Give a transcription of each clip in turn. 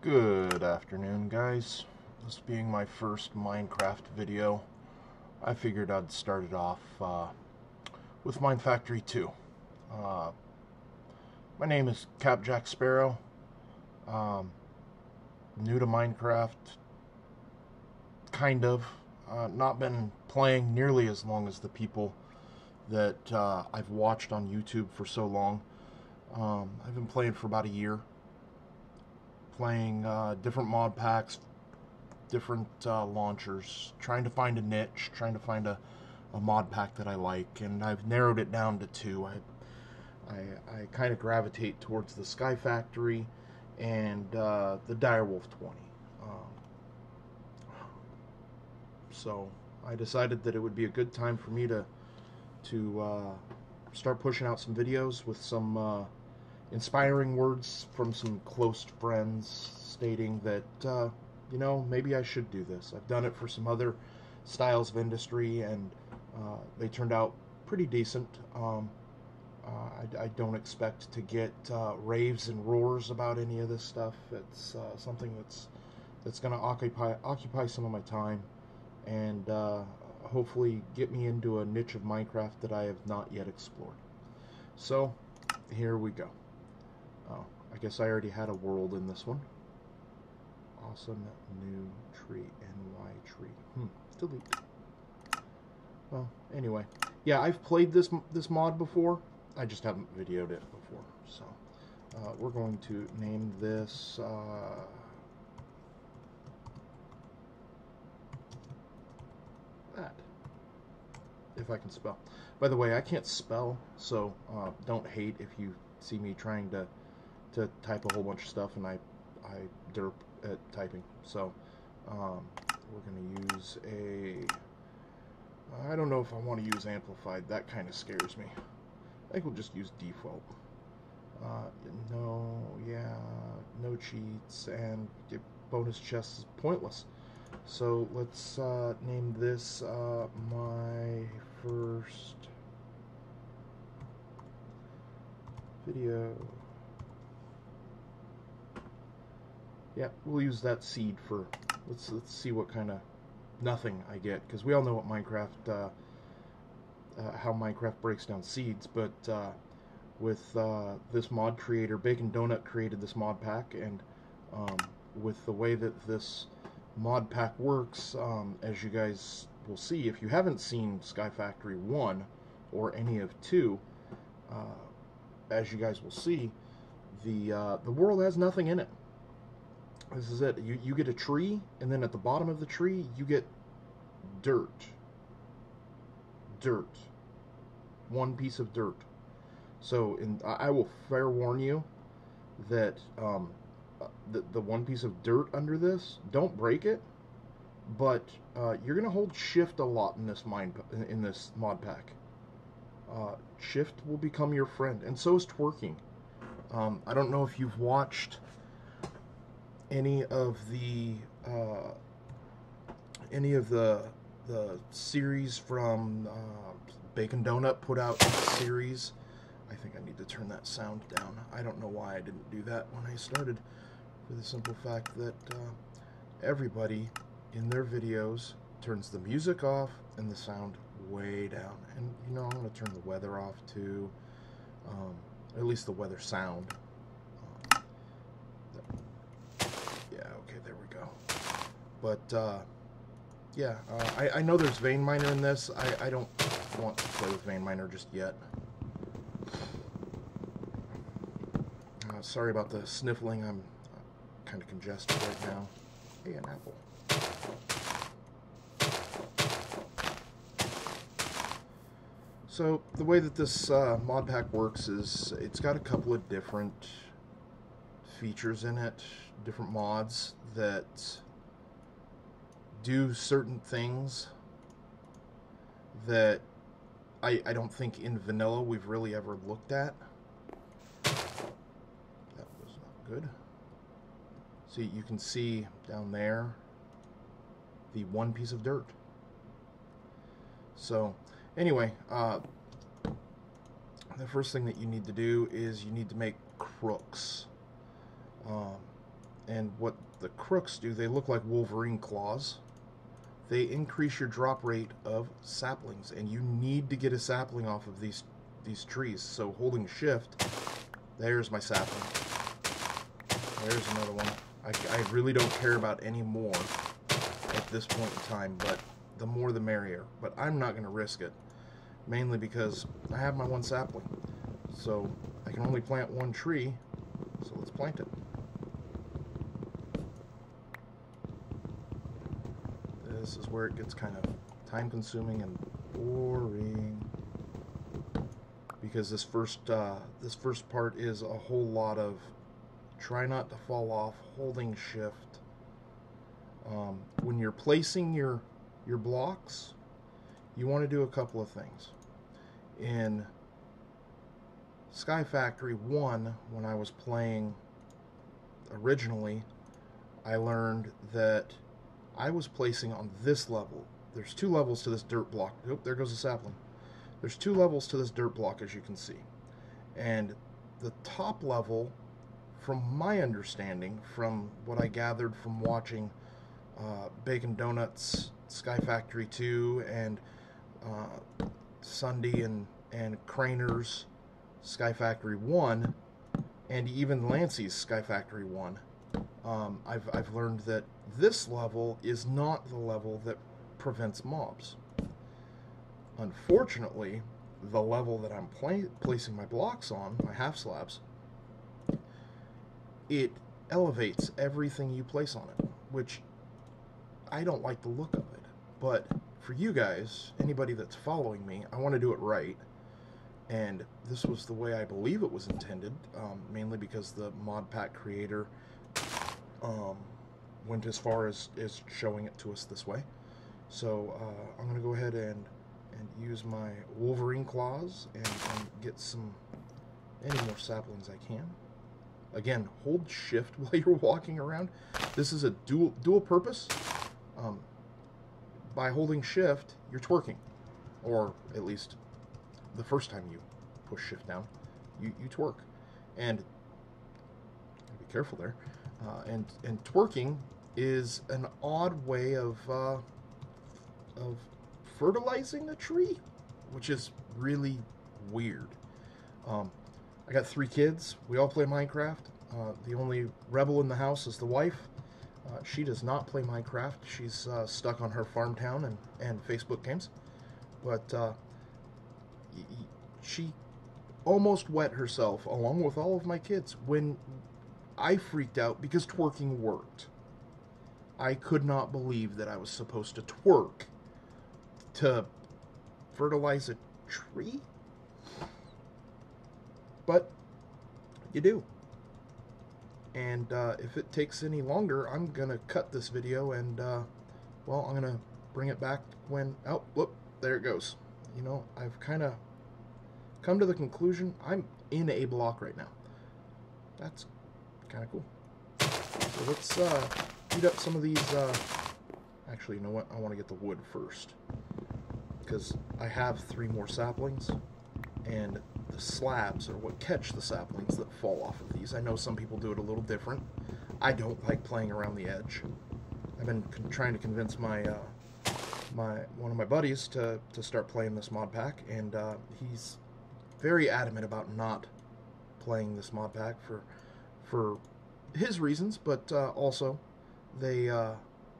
Good afternoon, guys. This being my first Minecraft video, I figured I'd start it off uh, with Mine Factory 2. Uh, my name is CaptJac Sparo. Um, new to Minecraft, kind of. Uh, not been playing nearly as long as the people that uh, I've watched on YouTube for so long. Um, I've been playing for about a year playing uh, different mod packs, different uh, launchers, trying to find a niche, trying to find a, a mod pack that I like, and I've narrowed it down to two. I I, I kind of gravitate towards the Sky Factory and uh, the Direwolf 20. Um, so I decided that it would be a good time for me to to uh, start pushing out some videos with some uh, inspiring words from some close friends stating that, uh, you know, maybe I should do this. I've done it for some other styles of industry, and uh, they turned out pretty decent. Um, uh, I, I, don't expect to get uh, raves and roars about any of this stuff. It's uh, something that's that's going to occupy occupy some of my time, and hopefully get me into a niche of Minecraft that I have not yet explored. So, here we go. Oh, I guess I already had a world in this one. Awesome new tree, NY tree. Hmm, delete. Well, anyway. Yeah, I've played this this mod before. I just haven't videoed it before. So, uh, we're going to name this... Uh, that. If I can spell. By the way, I can't spell, so uh, don't hate if you see me trying to to type a whole bunch of stuff, and I I derp at typing. So um, we're going to use a. I don't know if I want to use amplified. That kind of scares me. I think we'll just use default. Uh, no, yeah, no cheats, and bonus chest is pointless. So let's uh, name this uh, my first video. Yeah, we'll use that seed for, let's, let's see what kind of nothing I get, because we all know what Minecraft, uh, uh, how Minecraft breaks down seeds, but uh, with uh, this mod creator, Bacon Donut created this mod pack, and um, with the way that this mod pack works, um, as you guys will see, if you haven't seen Sky Factory 1 or any of 2, uh, as you guys will see, the, uh, the world has nothing in it. This is it. You, you get a tree, and then at the bottom of the tree, you get dirt. Dirt. One piece of dirt. So, in, I will fair warn you that um, uh, the, the one piece of dirt under this, don't break it, but uh, you're going to hold shift a lot in this mine, in this mod pack. Uh, shift will become your friend, and so is twerking. Um, I don't know if you've watched any of the uh, any of the the series from uh, Bacon Donut put out series. I think I need to turn that sound down. I don't know why I didn't do that when I started, for the simple fact that uh, everybody in their videos turns the music off and the sound way down. And you know, I'm going to turn the weather off too, um, at least the weather sound. But, uh, yeah, uh, I, I know there's Vein Miner in this. I, I don't want to play with Vein Miner just yet. Uh, sorry about the sniffling. I'm kind of congested right now. Hey, an apple. So the way that this uh, mod pack works is it's got a couple of different features in it, different mods that do certain things that I, I don't think in vanilla we've really ever looked at. That was not good. See, you can see down there the one piece of dirt. So, anyway, uh, the first thing that you need to do is you need to make crooks. Um, and what the crooks do, they look like Wolverine claws. They increase your drop rate of saplings, and you need to get a sapling off of these these trees. So holding shift, there's my sapling. There's another one. I, I really don't care about any more at this point in time, but the more the merrier. But I'm not going to risk it, mainly because I have my one sapling. So I can only plant one tree, so let's plant it. This is where it gets kind of time consuming and boring. Because this first uh, this first part is a whole lot of try not to fall off holding shift. Um, when you're placing your your blocks you want to do a couple of things. In Sky Factory 1 when I was playing originally I learned that I was placing on this level. There's two levels to this dirt block. Oh there goes the sapling. There's two levels to this dirt block, as you can see. And the top level, from my understanding, from what I gathered from watching uh, Bacon Donuts, Sky Factory 2, and uh, SSundee and, and Crainer's Sky Factory 1, and even Lancey's Sky Factory 1, um, I've, I've learned that this level is not the level that prevents mobs. Unfortunately, the level that I'm placing my blocks on, my half slabs, it elevates everything you place on it, which I don't like the look of it. But for you guys, anybody that's following me, I want to do it right. And this was the way I believe it was intended, um, mainly because the mod pack creator um, went as far as, as showing it to us this way. So uh, I'm going to go ahead and and use my Wolverine claws and, and get some any more saplings I can. Again, hold shift while you're walking around. This is a dual dual purpose. Um, by holding shift, you're twerking, or at least the first time you push shift down, you, you twerk, and be careful there. Uh, and and twerking is an odd way of uh, of fertilizing a tree, which is really weird. Um, I got three kids. We all play Minecraft. Uh, the only rebel in the house is the wife. Uh, she does not play Minecraft. She's uh, stuck on her farm town and, and Facebook games. But uh, she almost wet herself along with all of my kids when I freaked out because twerking worked. I could not believe that I was supposed to twerk to fertilize a tree. But you do. And uh, if it takes any longer, I'm going to cut this video and, uh, well, I'm going to bring it back when, oh, look, there it goes. You know, I've kind of come to the conclusion I'm in a block right now. That's kind of cool. So let's uh, heat up some of these. Uh, actually, you know what? I want to get the wood first because I have three more saplings and the slabs are what catch the saplings that fall off of these. I know some people do it a little different. I don't like playing around the edge. I've been trying to convince my uh, my one of my buddies to, to start playing this mod pack, and uh, he's very adamant about not playing this mod pack for for his reasons, but uh, also they uh,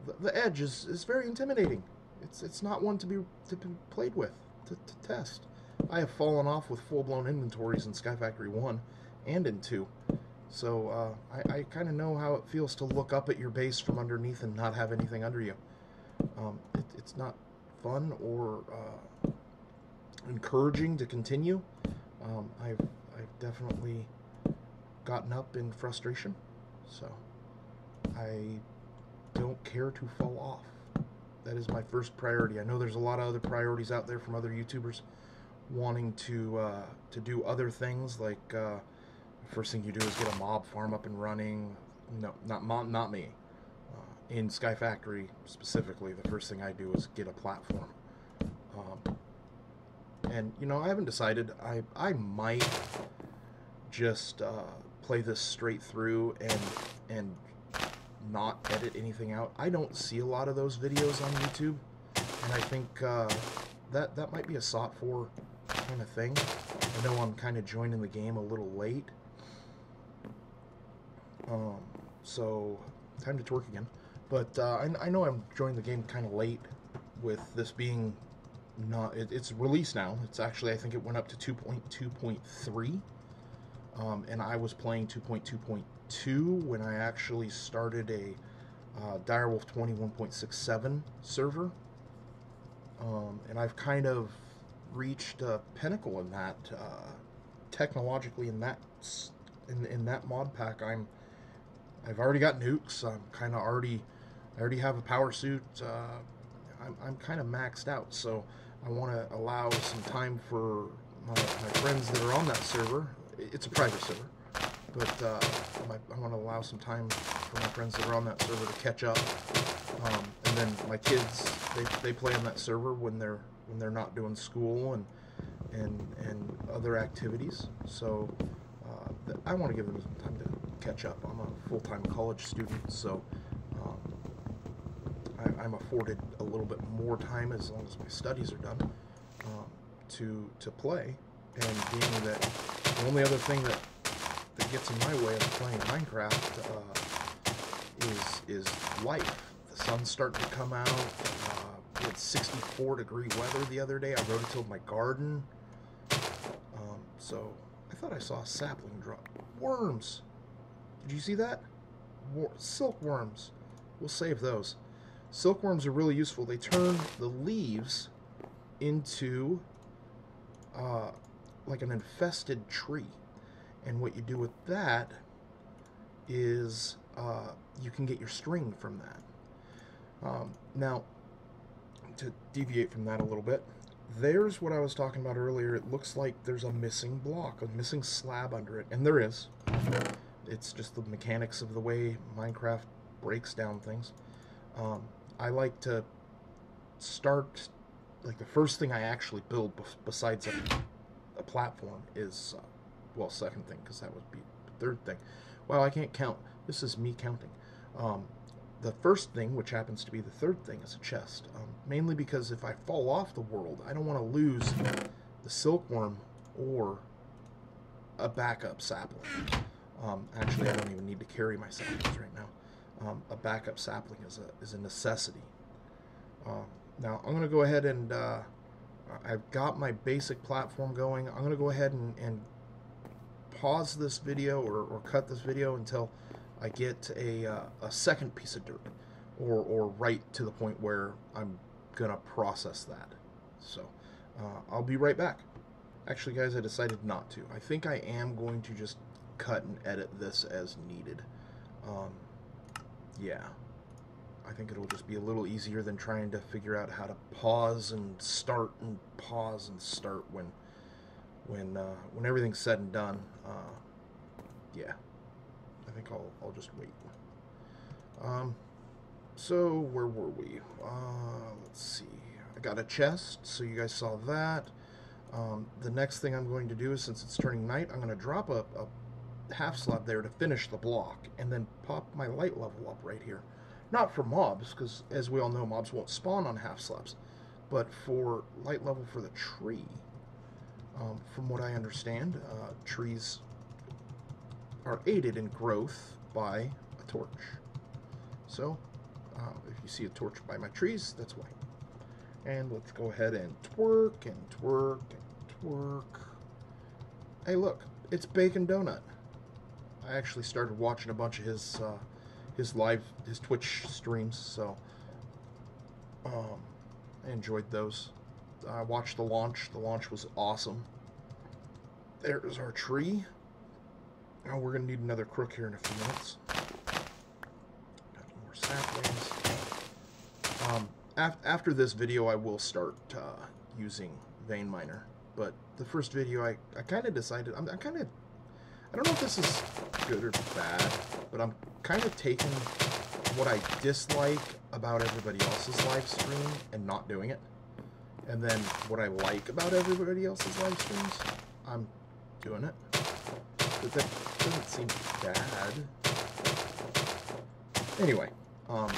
the, the edge is, is very intimidating. It's it's not one to be to be played with to, to test. I have fallen off with full blown inventories in Sky Factory One and in Two, so uh, I, I kind of know how it feels to look up at your base from underneath and not have anything under you. Um, it, it's not fun or uh, encouraging to continue. Um, I've I've definitely gotten up in frustration, so I don't care to fall off that is my first priority. I know there's a lot of other priorities out there from other YouTubers wanting to uh, to do other things. Like uh, first thing you do is get a mob farm up and running. No, not not me. Uh, in Sky Factory specifically, the first thing I do is get a platform. Um, and you know, I haven't decided. I I might just uh, play this straight through and and not edit anything out. I don't see a lot of those videos on YouTube, and I think uh, that that might be a sought for kind of thing. I know I'm kind of joining the game a little late, um, so time to twerk again. But uh, I, I know I'm joining the game kind of late with this being not. It, it's released now. It's actually I think it went up to 2.2.3, um, and I was playing 2.2.2 when I actually started a uh, Direwolf 21.67 server, um, and I've kind of reached a pinnacle in that uh, technologically in that in, in that mod pack. I'm I've already got nukes. I'm kind of already I already have a power suit. Uh, I'm, I'm kind of maxed out, so I want to allow some time for my, my, friends that are on that server. It's a private server, but uh, I want to allow some time for my friends that are on that server to catch up. Um, and then my kids, they, they play on that server when they're when they're not doing school and and and other activities. So uh, I want to give them some time to catch up. I'm a full-time college student, so um, I, am afforded a little bit more time as long as my studies are done um, to to play. And being that the only other thing that that gets in my way of playing Minecraft uh, is is life. The sun's starting to come out. Uh, had 64 degree weather the other day. I rototilled my garden. Um, so I thought I saw a sapling drop. Worms. Did you see that? War silkworms. We'll save those. Silkworms are really useful. They turn the leaves into uh, like an infested tree. And what you do with that is uh, you can get your string from that. Um, now, to deviate from that a little bit, there's what I was talking about earlier. It looks like there's a missing block, a missing slab under it, and there is. It's just the mechanics of the way Minecraft breaks down things. Um, I like to start, like the first thing I actually build besides a, a platform is, uh, well, second thing, because that would be the third thing. Well, I can't count. This is me counting. Um, the first thing, which happens to be the third thing, is a chest. Um, mainly because if I fall off the world, I don't want to lose the silkworm or a backup sapling. Um, actually, I don't even need to carry my saplings right now. Um, a backup sapling is a, is a necessity. Uh, now, I'm going to go ahead and uh, I've got my basic platform going. I'm going to go ahead and, and pause this video or, or cut this video until I get a, uh, a second piece of dirt or, or right to the point where I'm going to process that. So uh, I'll be right back. Actually, guys, I decided not to. I think I am going to just cut and edit this as needed. Um, yeah. I think it'll just be a little easier than trying to figure out how to pause and start and pause and start when when uh, when everything's said and done. Uh, yeah I think I'll, I'll just wait. Um, so where were we? Uh, let's see. I got a chest, so you guys saw that. Um, the next thing I'm going to do is, since it's turning night, I'm going to drop a, a half slab there to finish the block, and then pop my light level up right here. Not for mobs, because as we all know, mobs won't spawn on half slabs, but for light level for the tree. Um, from what I understand, uh, trees are aided in growth by a torch. So, uh, if you see a torch by my trees, that's why. And let's go ahead and twerk and twerk and twerk. Hey, look, it's Bacon Donut. I actually started watching a bunch of his uh, his live his Twitch streams, so um, I enjoyed those. I watched the launch. The launch was awesome. There's our tree. Oh, we're to need another crook here in a few minutes. Got more saplings. Um, af after this video, I will start uh, using Vein Miner. But the first video, I, I kind of decided, I'm, I'm kind of, I don't know if this is good or bad, but I'm kind of taking what I dislike about everybody else's live stream and not doing it. And then what I like about everybody else's live streams, I'm doing it. But that doesn't seem bad. Anyway, um,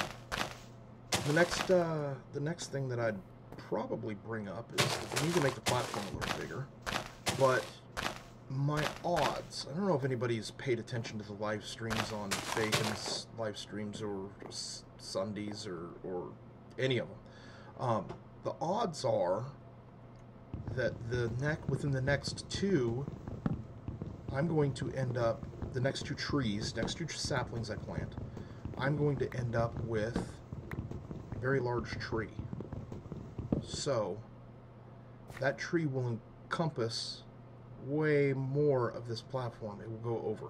the next uh, the next thing that I'd probably bring up is we need to make the platform a little bigger, but my odds. I don't know if anybody's paid attention to the live streams on Bacon's live streams or SSundee's or, or any of them. Um, the odds are that the neck within the next two, I'm going to end up the next two trees, next two saplings I plant. I'm going to end up with a very large tree. So that tree will encompass way more of this platform. It will go over.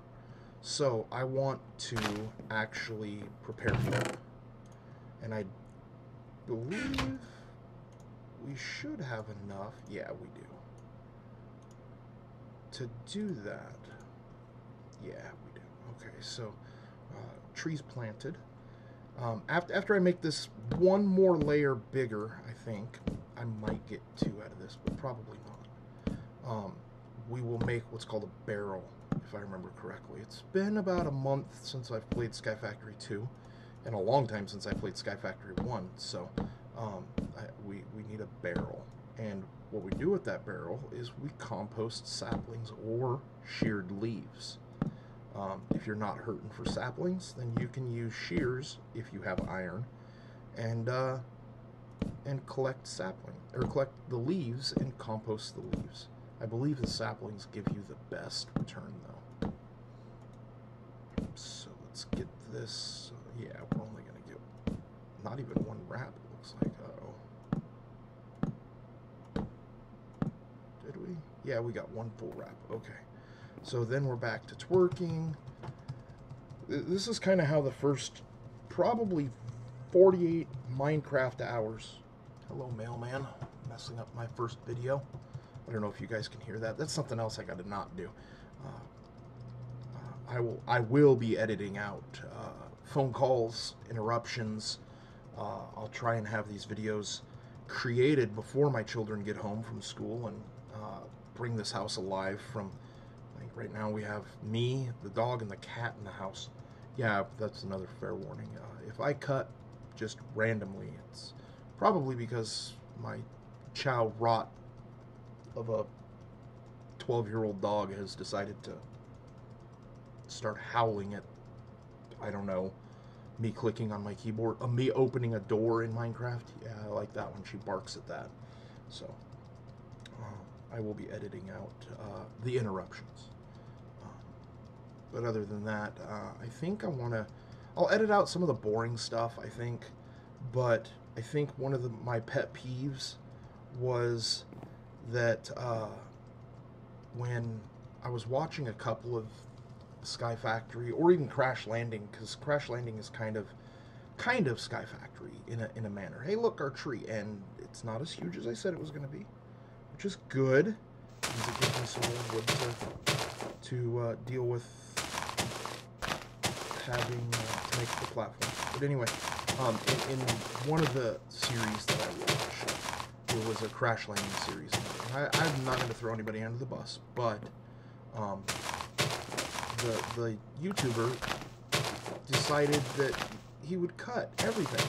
So I want to actually prepare for that. And I believe we should have enough. Yeah, we do. To do that. Yeah, we do. Okay, so uh, trees planted. Um, after, after I make this one more layer bigger, I think, I might get two out of this, but probably not. Um, we will make what's called a barrel, if I remember correctly. It's been about a month since I've played Sky Factory 2, and a long time since I played Sky Factory 1, so um, I, we, we need a barrel. And what we do with that barrel is we compost saplings or sheared leaves. Um, if you're not hurting for saplings, then you can use shears if you have iron, and uh, and collect sapling or collect the leaves and compost the leaves. I believe the saplings give you the best return though. So let's get this. Yeah, we're only going to get not even one wrap, it looks like. Uh oh Did we? Yeah, we got one full wrap. Okay. So then we're back to twerking. This is kind of how the first probably 48 Minecraft hours. Hello, mailman. Messing up my first video. I don't know if you guys can hear that. That's something else I got to not do. Uh, uh, I will I will be editing out uh, phone calls, interruptions. Uh, I'll try and have these videos created before my children get home from school and uh, bring this house alive. From like right now, we have me, the dog, and the cat in the house. Yeah, that's another fair warning. Uh, if I cut just randomly, it's probably because my chow rot of a 12 year old dog has decided to start howling at, I don't know, me clicking on my keyboard, uh, me opening a door in Minecraft. Yeah, I like that when she barks at that. So, uh, I will be editing out uh, the interruptions. Um, but other than that, uh, I think I want to. I'll edit out some of the boring stuff, I think. But I think one of the, my pet peeves was that uh, when I was watching a couple of Sky Factory or even Crash Landing, because Crash Landing is kind of kind of Sky Factory in a in a manner. Hey, look, our tree, and it's not as huge as I said it was going to be, which is good. Me some more wood to, to uh, deal with having uh, to make the platform. But anyway, um, in, in one of the series that I watched, there was a Crash Landing series. I, am not going to throw anybody under the bus, but um, the the YouTuber decided that he would cut everything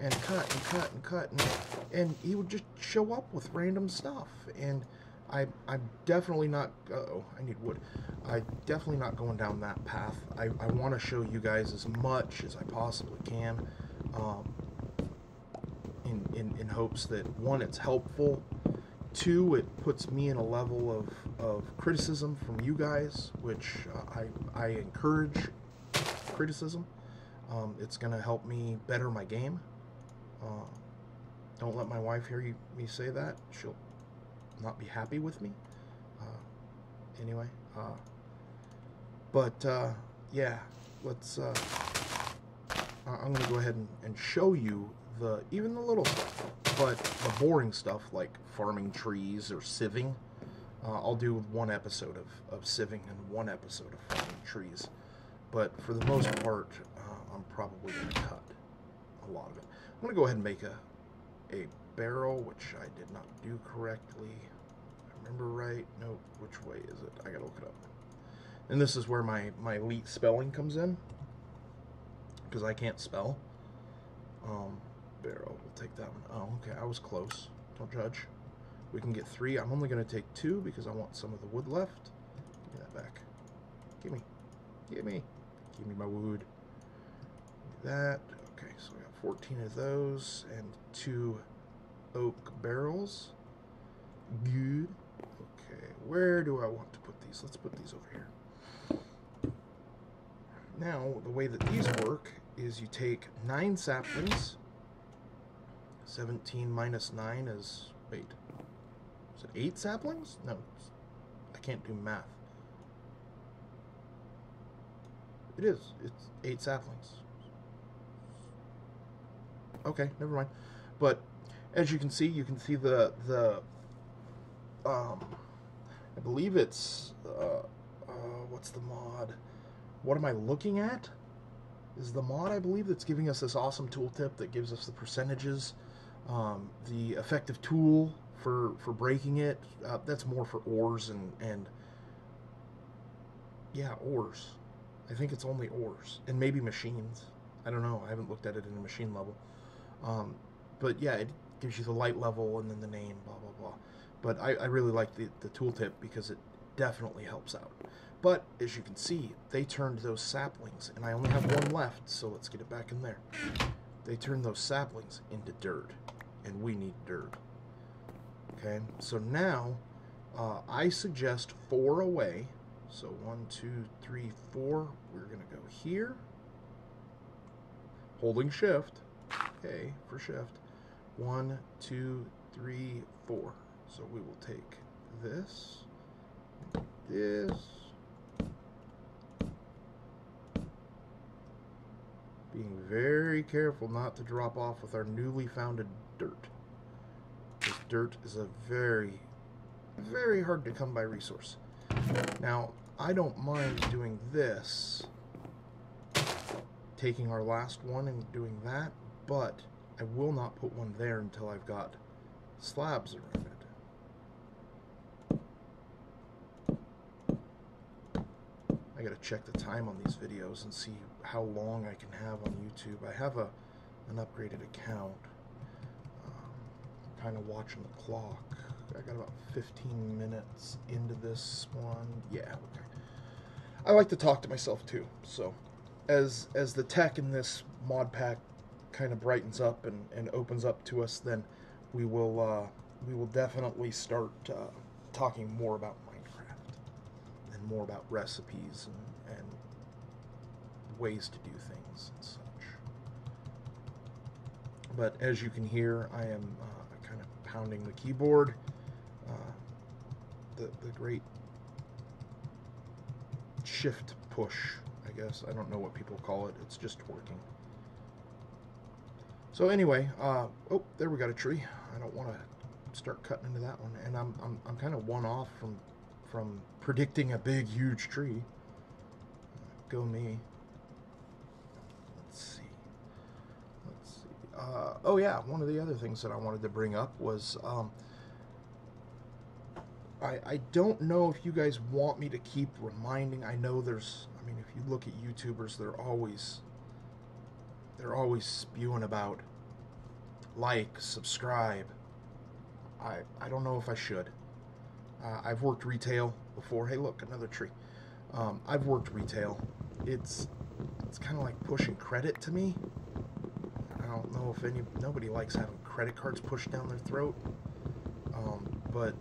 and cut and cut and cut and, and he would just show up with random stuff. And I, I'm definitely not uh oh I need wood. I definitely not going down that path. I, I want to show you guys as much as I possibly can um, in, in, in hopes that one, it's helpful. Two, it puts me in a level of, of criticism from you guys, which uh, I, I encourage criticism. Um, it's going to help me better my game. Uh, don't let my wife hear you, me say that. She'll not be happy with me. Uh, anyway, uh, but uh, yeah, let's. Uh, I'm going to go ahead and, and show you the even the little stuff, but the boring stuff like farming trees or sieving, uh, I'll do one episode of, of sieving and one episode of farming trees. But for the most part, uh, I'm probably going to cut a lot of it. I'm going to go ahead and make a, a barrel, which I did not do correctly. I remember right? No, which way is it? I got to look it up. And this is where my, my elite spelling comes in. because I can't spell. Um, barrel, we'll take that one. Oh, okay, I was close. Don't judge. We can get three. I'm only going to take two because I want some of the wood left. Give me that back. Give me. Give me. Give me my wood. That. Okay, so we got 14 of those and two oak barrels. Good. Okay, where do I want to put these? Let's put these over here. Now, the way that these work is you take nine saplings. 17 minus 9 is, wait, is it 8 saplings? No, I can't do math. It is. It's 8 saplings. Okay, never mind. But as you can see, you can see the the um, I believe it's uh, uh, what's the mod? What am I looking at? Is the mod I believe that's giving us this awesome tooltip that gives us the percentages, um, the effective tool for for breaking it. Uh, that's more for ores and and yeah ores. I think it's only ores and maybe machines. I don't know. I haven't looked at it in a machine level. Um, but yeah, it gives you the light level and then the name, blah, blah, blah. But I, I really like the, the tooltip because it definitely helps out. But as you can see, they turned those saplings, and I only have one left, so let's get it back in there. They turned those saplings into dirt, and we need dirt. Okay, so now uh, I suggest four away. So one, two, three, four. We're going to go here, holding shift Okay, for shift. One, two, three, four. So we will take this, this, being very careful not to drop off with our newly founded dirt. This dirt is a very, very hard to come by resource. Now, I don't mind doing this, taking our last one and doing that, but I will not put one there until I've got slabs around it. I gotta check the time on these videos and see how long I can have on YouTube. I have a an upgraded account. Um, kind of watching the clock. I got about 15 minutes into this one. Yeah, okay. I like to talk to myself too. So, as as the tech in this mod pack kind of brightens up and, and opens up to us, then we will uh, we will definitely start uh, talking more about and more about recipes and, and ways to do things and such. But as you can hear, I am uh, kind of pounding the keyboard. Uh, the the great shift push, I guess. I don't know what people call it. It's just working. So anyway, uh, oh, there we got a tree. I don't want to start cutting into that one, and I'm I'm, I'm kind of one off from from predicting a big huge tree. Go me. Let's see. Let's see. Uh, oh yeah, one of the other things that I wanted to bring up was um, I I don't know if you guys want me to keep reminding. I know there's. I mean, if you look at YouTubers, they're always they're always spewing about like, subscribe. I I don't know if I should. Uh, I've worked retail before. Hey, look, another tree. Um, I've worked retail. It's it's kind of like pushing credit to me. I don't know if any nobody likes having credit cards pushed down their throat. Um, but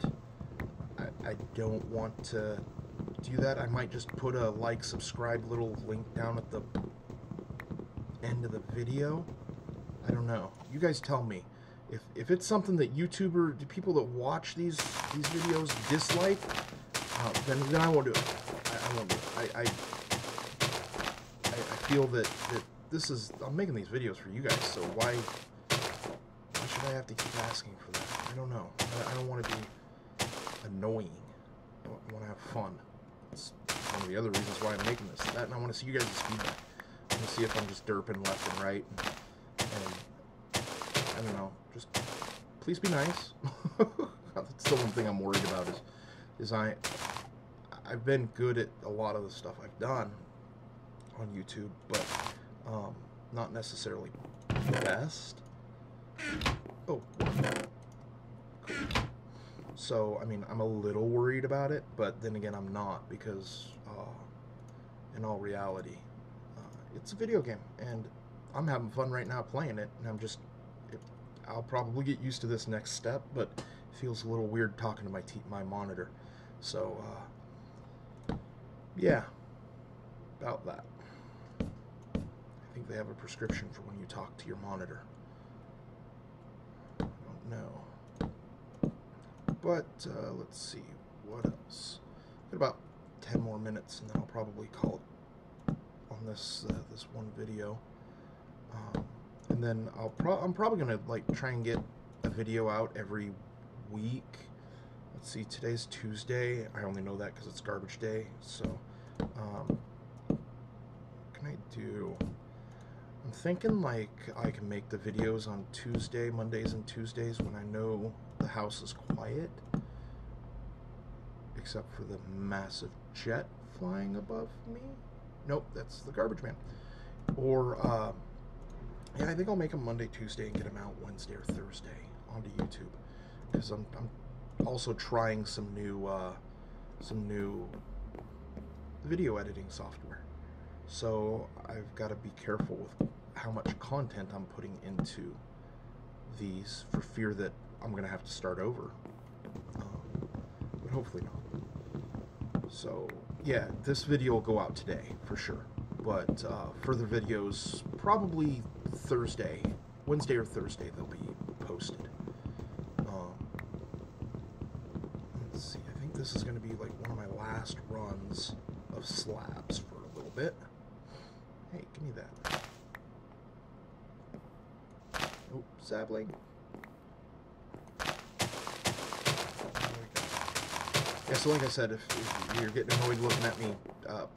I, I don't want to do that. I might just put a like, subscribe little link down at the end of the video. I don't know. You guys tell me. If, if it's something that YouTuber, the people that watch these these videos dislike, uh, then then I won't do it. I, I won't do it. I, I, I feel that that this is I'm making these videos for you guys, so why why should I have to keep asking for that? I don't know. I, I don't want to be annoying. I want to have fun. That's one of the other reasons why I'm making this. That and I want to see you guys' feedback. I want to see if I'm just derping left and right. And, and I don't know, just please be nice. That's the one thing I'm worried about is, is I, I've been good at a lot of the stuff I've done on YouTube, but um, not necessarily the best. Oh, cool. So, I mean, I'm a little worried about it, but then again, I'm not because, uh, in all reality, uh, it's a video game, and I'm having fun right now playing it, and I'm just, I'll probably get used to this next step, but it feels a little weird talking to my my monitor. So, uh, yeah, about that. I think they have a prescription for when you talk to your monitor. I don't know. But, uh, let's see, what else? Got about 10 more minutes, and then I'll probably call it on this, uh, this one video. Um, and then I'll pro I'm probably gonna like try and get a video out every week. Let's see, today's Tuesday. I only know that because it's garbage day. So, um, what can I do? I'm thinking like I can make the videos on Tuesday, Mondays, and Tuesdays when I know the house is quiet, except for the massive jet flying above me. Nope, that's the garbage man. Or uh, yeah, I think I'll make them Monday, Tuesday, and get them out Wednesday or Thursday onto YouTube because I'm, I'm also trying some new uh, some new video editing software. So I've got to be careful with how much content I'm putting into these for fear that I'm going to have to start over. Um, but hopefully not. So yeah, this video will go out today for sure. But uh, further videos probably Thursday, Wednesday or Thursday, they'll be posted. Um, let's see, I think this is going to be like one of my last runs of slabs for a little bit. Hey, give me that. Oh, sapling. Yeah, so like I said, if, if you're getting annoyed looking at me uh, uh,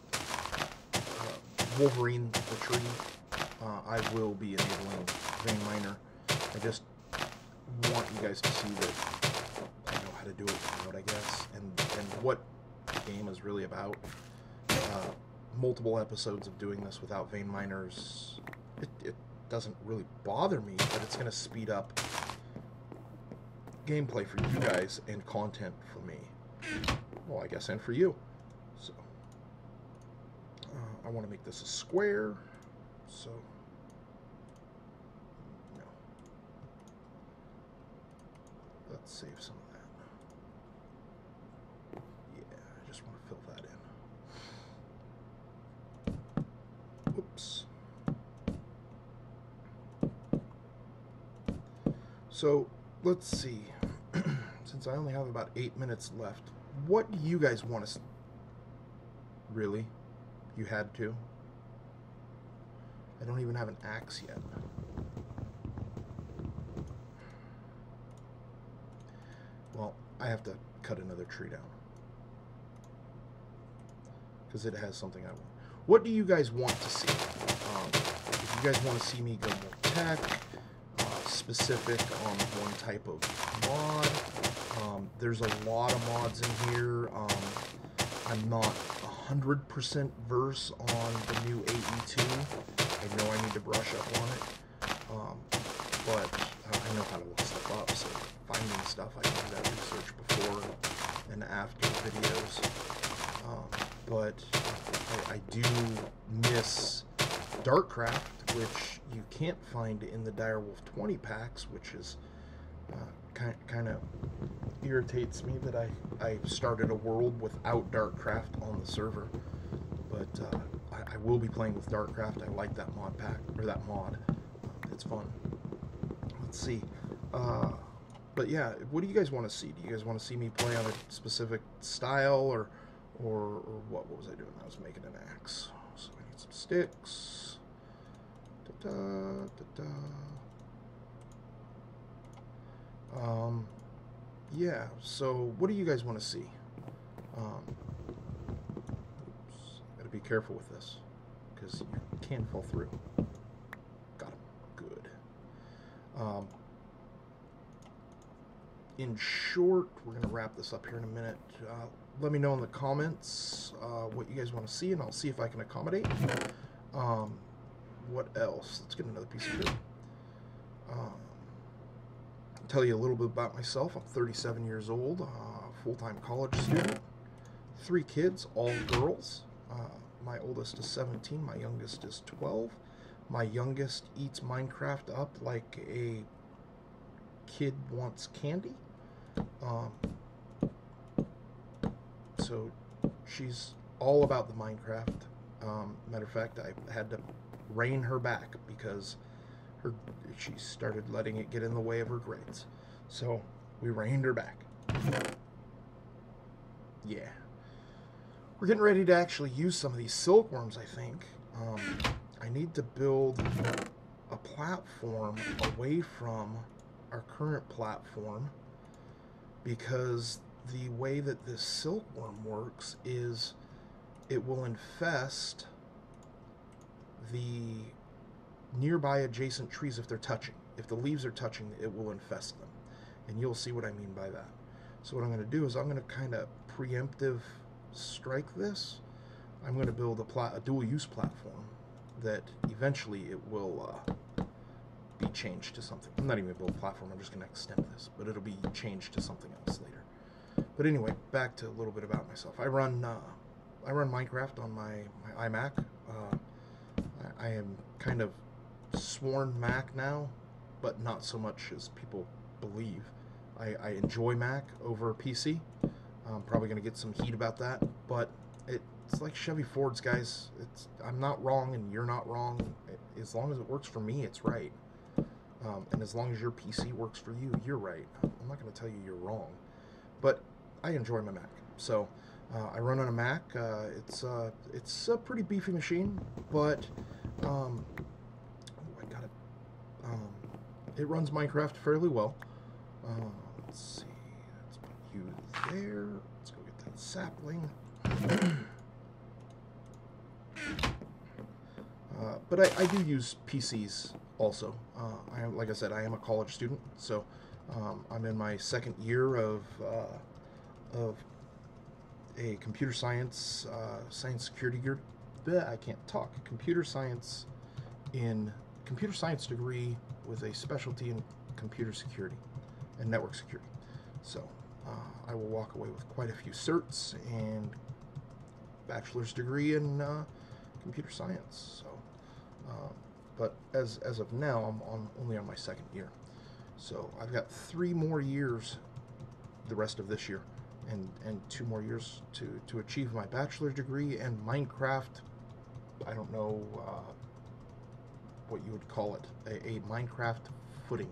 Wolverine the tree, uh, I will be enabling Vein Miner. I just want you guys to see that I know how to do it without, I guess, and, and what the game is really about. Uh, multiple episodes of doing this without Vein Miners, it, it doesn't really bother me, but it's going to speed up gameplay for you guys and content for me. Well, I guess, and for you. So, uh, I want to make this a square. So, no. Let's save some of that. Yeah, I just want to fill that in. Oops. So, let's see. Since I only have about eight minutes left, what do you guys want to... Really? You had to? I don't even have an axe yet. Well, I have to cut another tree down. Because it has something I want. What do you guys want to see? Um, if you guys want to see me go more tech, uh, specific on one type of mod, um, there's a lot of mods in here. Um, I'm not 100% verse on the new AE2. I know I need to brush up on it, um, but I know how to look stuff up, so finding stuff, I do that research before and after videos. Um, but I, I, do miss DartCraft, which you can't find in the Direwolf 20 packs, which is uh, kind, kind of irritates me that I, I started a world without DartCraft on the server. But uh, I, I, will be playing with DartCraft. I like that mod pack, or that mod. It's fun. Let's see. Uh, but yeah, what do you guys want to see? Do you guys want to see me play on a specific style, or, or, or what? What was I doing? I was making an axe. So I need some sticks. Da -da, da um, yeah, so what do you guys want to see? Um, gotta be careful with this, because you can fall through. Got him. Good. Um, in short, we're going to wrap this up here in a minute. Uh, let me know in the comments uh, what you guys want to see, and I'll see if I can accommodate. Um, what else? Let's get another piece of wood. Um, tell you a little bit about myself. I'm 37 years old, uh, full-time college student, three kids, all girls. Uh, my oldest is 17, my youngest is 12. My youngest eats Minecraft up like a kid wants candy. Um, so she's all about the Minecraft. Um, matter of fact, I had to rein her back because her she started letting it get in the way of her grades. So we reined her back. Yeah. We're getting ready to actually use some of these silkworms, I think. Um, I need to build a platform away from our current platform because the way that this silkworm works is it will infest the nearby adjacent trees if they're touching. If the leaves are touching, it will infest them. And you'll see what I mean by that. So what I'm going to do is I'm going to kind of preemptive strike this. I'm going to build a, a dual-use platform that eventually it will uh, be changed to something. I'm not even going to build a platform, I'm just going to extend this, but it'll be changed to something else later. But anyway, back to a little bit about myself. I run uh, I run Minecraft on my, my iMac. Uh, I, I am kind of sworn Mac now, but not so much as people believe. I, I enjoy Mac over PC. I'm probably going to get some heat about that, but it, it's like Chevy Fords, guys. It's I'm not wrong and you're not wrong. As long as it works for me, it's right. Um, and as long as your PC works for you, you're right. I'm not going to tell you you're wrong, but I enjoy my Mac. So uh, I run on a Mac. Uh, it's uh, it's a pretty beefy machine, but um, oh, I got it. Um, it runs Minecraft fairly well. Uh, let's see. You there. Let's go get that sapling. Uh, but I, I, do use PCs also. Uh, I am, like I said, I am a college student, so um, I'm in my second year of of a computer science, uh, science security gear. I can't talk. Computer science in computer science degree with a specialty in computer security and network security. So uh, I will walk away with quite a few certs and bachelor's degree in uh, computer science. So, uh, but as as of now, I'm on only on my second year. So I've got three more years, the rest of this year, and, and two more years to, to achieve my bachelor's degree and Minecraft. I don't know uh, what you would call it, a, a, Minecraft footing.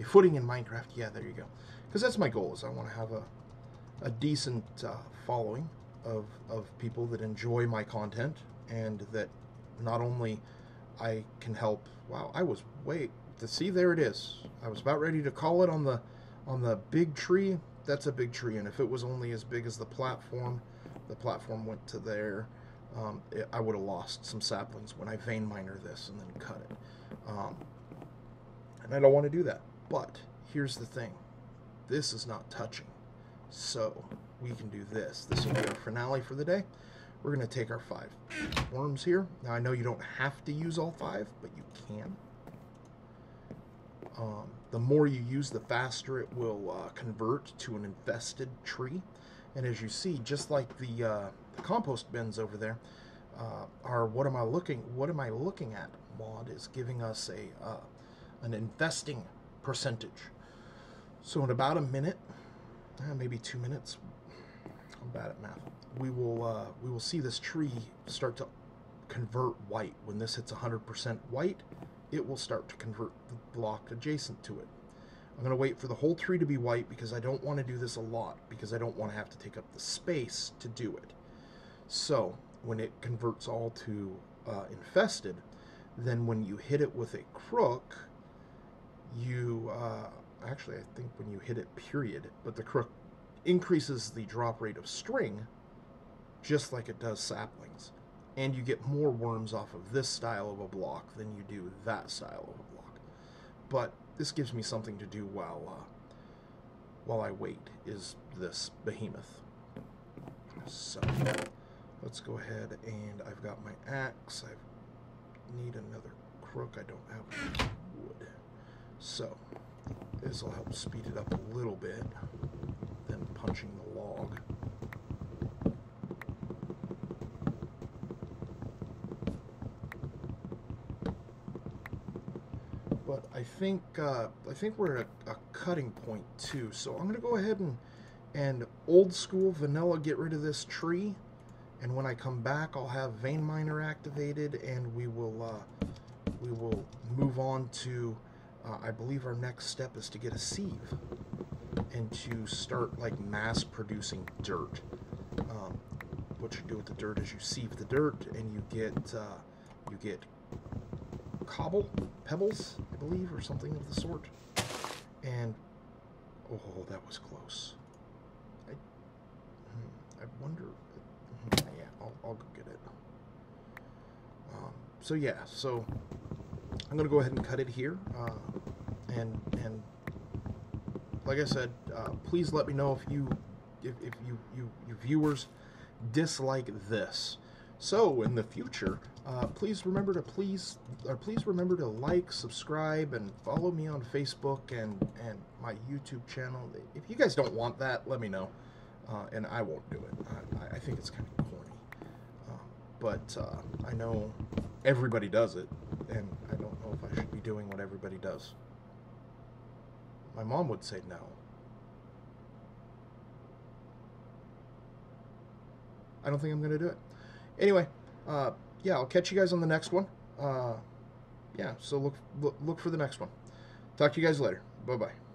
A footing in Minecraft, yeah, there you go. Because that's my goal, is I want to have a, a decent uh, following of, of people that enjoy my content and that not only I can help, wow, I was, wait, to see, there it is. I was about ready to call it on the on the big tree that's a big tree, and if it was only as big as the platform, the platform went to there, um, it, I would have lost some saplings when I vein miner this and then cut it. Um, and I don't want to do that. But here's the thing. This is not touching. So we can do this. This will be our finale for the day. We're going to take our five worms here. Now I know you don't have to use all five, but you can. Um, the more you use, the faster it will uh, convert to an infested tree. And as you see, just like the, uh, the compost bins over there, uh, are what am I looking? What am I looking at? Mod is giving us a uh, an investing percentage. So in about a minute, eh, maybe two minutes, I'm bad at math. We will uh, we will see this tree start to convert white. When this hits 100% white, it will start to convert the block adjacent to it. I'm going to wait for the whole tree to be white because I don't want to do this a lot because I don't want to have to take up the space to do it. So when it converts all to uh, infested, then when you hit it with a crook, you uh, actually I think when you hit it period, but the crook increases the drop rate of string just like it does saplings and you get more worms off of this style of a block than you do that style of a block. But this gives me something to do while uh, while I wait. Is this behemoth? So let's go ahead and I've got my axe. I've need another crook. I don't have wood. So, this will help speed it up a little bit than punching the log. But I think uh, I think we're at a, a cutting point too. So I'm gonna go ahead and and old school vanilla get rid of this tree and when I come back I'll have vein miner activated and we will uh, we will move on to uh, I believe our next step is to get a sieve and to start like mass producing dirt. Um, what you do with the dirt is you sieve the dirt and you get uh, you get cobble pebbles I believe or something of the sort. And oh that was close. I, hmm, I wonder hmm, yeah I'll, I'll go get it. Um, so yeah so I'm gonna go ahead and cut it here. Uh, and and like I said uh, please let me know if you if, if you, you you viewers dislike this. So in the future uh, please remember to please or please remember to like subscribe and follow me on Facebook and and my YouTube channel. If you guys don't want that let me know uh, and I won't do it. I, I think it's kind of corny. Uh, but I know everybody does it and I don't know if I should be doing what everybody does my mom would say no I don't think I'm going to do it anyway uh, yeah, I'll catch you guys on the next one. Uh, yeah, so look, look look for the next one. Talk to you guys later. Bye bye.